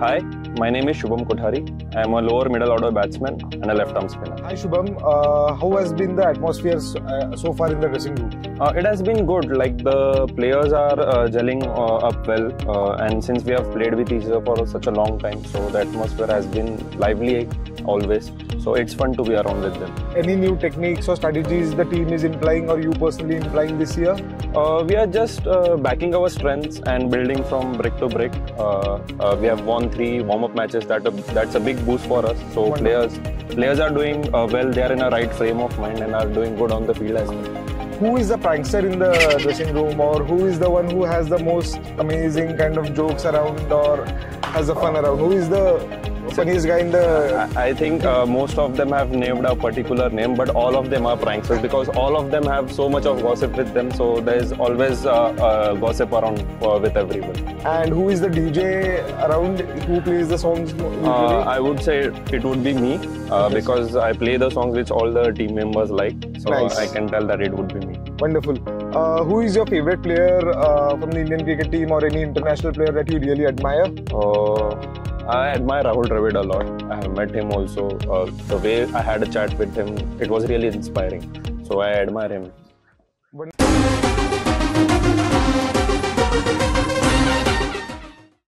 Hi, my name is Shubham Kothari. I am a lower middle order batsman and a left arm spinner. Hi Shubham, uh, how has been the atmosphere so, uh, so far in the dressing room? Uh, it has been good. Like the players are uh, gelling uh, up well, uh, and since we have played with each other for such a long time, so the atmosphere has been lively always. So it's fun to be around with them. Any new techniques or strategies the team is implying or you personally implying this year? Uh, we are just uh, backing our strengths and building from brick to brick. Uh, uh, we have won three warm-up matches. That that's a big boost for us. So Wonderful. players players are doing uh, well. They are in a right frame of mind and are doing good on the field as well. Who is the prankster in the dressing room or who is the one who has the most amazing kind of jokes around or has the fun around? Who is the funniest guy in the I I think uh, most of them have named a particular name, but all of them are pranksters because all of them have so much of gossip with them. So there is always uh, uh, gossip around uh, with everyone. and who is the DJ around who plays the songs? Uh, I would say it would be me uh, because I play the songs which all the team members like. So Nice. I can tell that it would be me. Wonderful. Uh, who is your favorite player uh, from the Indian cricket team or any international player that you really admire? Uh, I admire Rahul Dravid a lot. I have met him also. Uh, the way I had a chat with him, it was really inspiring. So I admire him. Won-